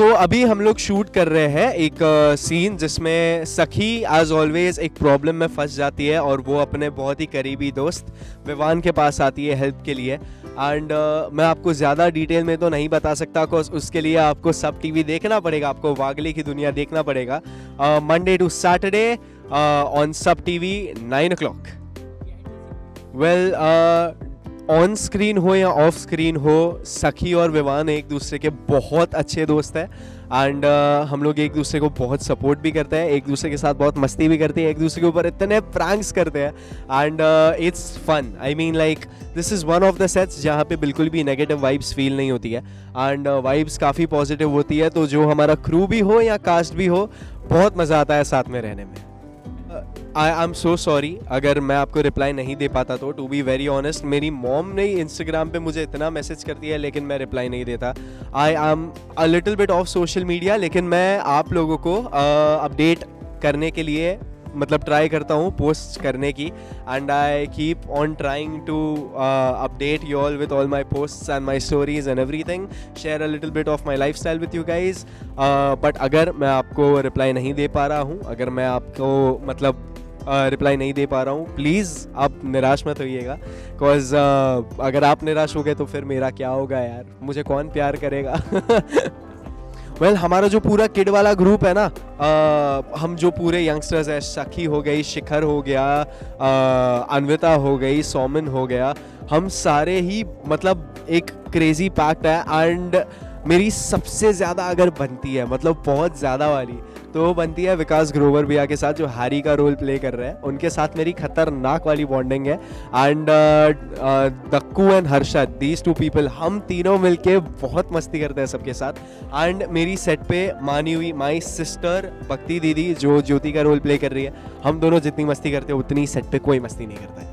सो so, अभी हम लोग शूट कर रहे हैं एक सीन uh, जिसमें सखी एज ऑलवेज एक प्रॉब्लम में फंस जाती है और वो अपने बहुत ही करीबी दोस्त विवान के पास आती है हेल्प के लिए। एंड uh, मैं आपको ज़्यादा डिटेल में तो नहीं बता सकता बिकॉज़ उसके लिए आपको सब टीवी देखना पड़ेगा आपको वागले की दुनिया देखना पड़ेगा। Monday to Saturday on Sab TV nine o'clock well on screen हो या ऑफ़ स्क्रीन हो सखी और विवान एक दूसरे के बहुत अच्छे दोस्त हैं। एंड uh, हम लोग एक दूसरे को बहुत सपोर्ट भी करते हैं एक दूसरे के साथ बहुत मस्ती भी करते हैं एक दूसरे के ऊपर इतने प्रैंक्स करते हैं। And it's fun I mean like this is one of the sets जहाँ पे बिल्कुल भी नेगेटिव वाइब्स फील नहीं होती है। एंड वाइब्स uh, काफ़ी पॉजिटिव होती है तो जो हमारा क्रू भी हो या कास्ट भी हो बहुत मज़ा आता है साथ में रहने में। आई आई एम सो सॉरी अगर मैं आपको रिप्लाई नहीं दे पाता तो टू बी वेरी ऑनेस्ट मेरी मॉम ने इंस्टाग्राम पे मुझे इतना मैसेज कर दिया है लेकिन मैं रिप्लाई नहीं देता। I am a little bit of social media लेकिन मैं आप लोगों को अपडेट uh, करने के लिए मतलब ट्राई करता हूँ पोस्ट करने की and I keep on trying to update you all with all my post and my stories and everything share a little bit of my lifestyle with you guys but अगर मैं आपको reply नहीं दे पा रहा हूँ अगर मैं आपको मतलब रिप्लाई uh, नहीं दे पा रहा हूँ प्लीज़ आप निराश मत होइएगा बिकॉज़ uh, अगर आप निराश हो गए तो फिर मेरा क्या होगा यार? मुझे कौन प्यार करेगा वेल well, हमारा जो पूरा किड वाला ग्रुप है ना आ, हम जो पूरे यंगस्टर्स हैं सखी हो गई शिखर हो गया अनविता हो गई सोमिन हो गया हम सारे ही मतलब एक क्रेजी पैक्ट है। एंड मेरी सबसे ज़्यादा अगर बनती है मतलब बहुत ज़्यादा वाली तो वो बनती है विकास ग्रोवर भैया के साथ जो हैरी का रोल प्ले कर रहे हैं। उनके साथ मेरी खतरनाक वाली बॉन्डिंग है। And Dakku and Harshad these two people हम तीनों मिलके बहुत मस्ती करते हैं सबके साथ। एंड मेरी सेट पे मानी हुई माई सिस्टर भक्ति दीदी जो ज्योति का रोल प्ले कर रही है हम दोनों जितनी मस्ती करते हैं उतनी सेट पे कोई मस्ती नहीं करता है।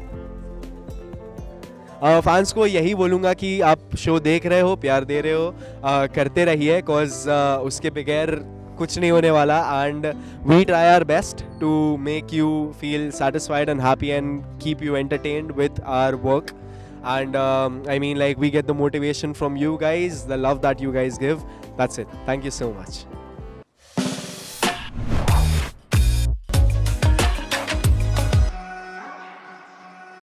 फैंस uh, को यही बोलूँगा कि आप शो देख रहे हो प्यार दे रहे हो uh, करते रहिए बिकॉज़ uh, उसके बगैर कुछ नहीं होने वाला and we try our best to make you feel satisfied and happy and keep you entertained with our work and I mean like we get the motivation from you guys the love that you guys give that's it thank you so much